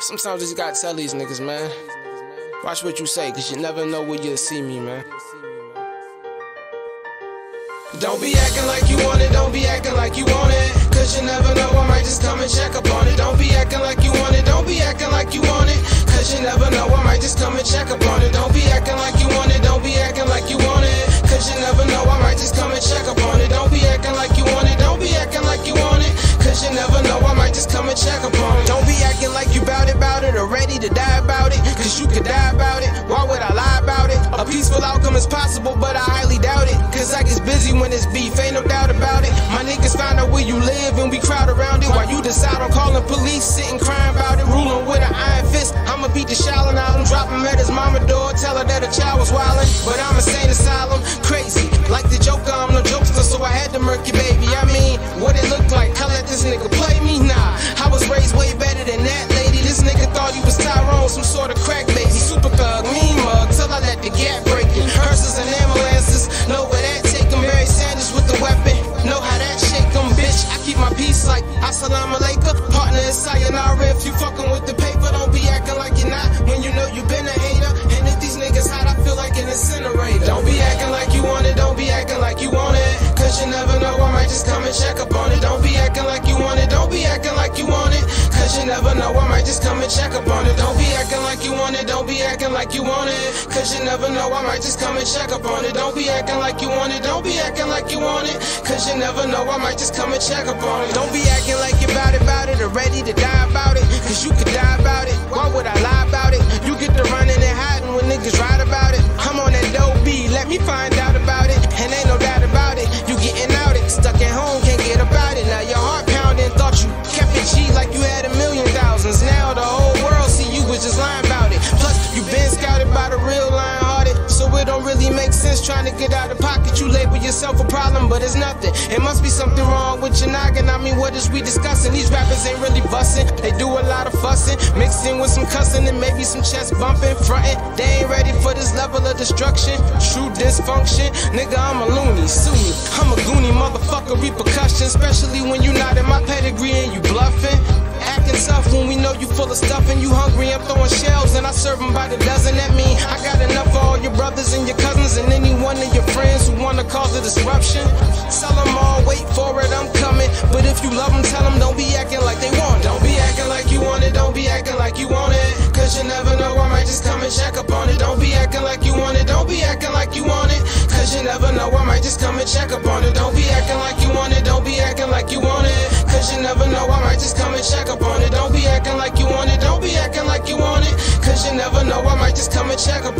Sometimes you just gotta tell these niggas, man. Watch what you say, cause you never know where you'll see me, man. Don't be acting like you want it, don't just come and check up on. Don't be acting like you bout it, bout it, or ready to die about it. Cause you could die about it. Why would I lie about it? A peaceful outcome is possible, but I highly doubt it. Cause I get busy when it's beef, ain't no doubt about it. My niggas find out where you live and we crowd around it. While you decide on calling police, sitting crying about it, ruling with an iron fist. I'ma beat the shallin out him, drop him at his mama door, tell her that a child was wildin'. But I'm a sane asylum, crazy. Like the Joker, I'm no jokester, so I had to murk your baby. I mean, what it look like? I let this nigga check up on it. Don't be acting like you want it, don't be acting like you want it. Cause you never know, I might just come and check up on it. Don't be acting like you want it, don't be acting like you want it. Cause you never know, I might just come and check up on it. Don't be acting like you bout it, bout it, or ready to die about it. Cause you could die get out of pocket. You label yourself a problem, but it's nothing. It must be something wrong with your noggin. I mean, what is we discussing? These rappers ain't really busting. They do a lot of fussing, mixed in with some cussing and maybe some chest bumping, fronting. They ain't ready for this level of destruction. True dysfunction. Nigga, I'm a loony, sue me. I'm a goony motherfucker, repercussion. Especially when you not in my pedigree and you bluffing fucking tough when we know you full of stuff and you hungry. I'm throwing shells and I serve them by the dozen. That me. I got enough for all your brothers and your cousins and any one of your friends who wanna cause a disruption. Tell them all, wait for it, I'm coming. But if you love them, tell them don't be acting like they want it. Don't be acting like you want it, don't be acting like you want it. Cause you never know, I might just come and check up on it. Don't be acting like you want it, don't be acting like you want it. Cause you never know, I might just come and check up on it. check up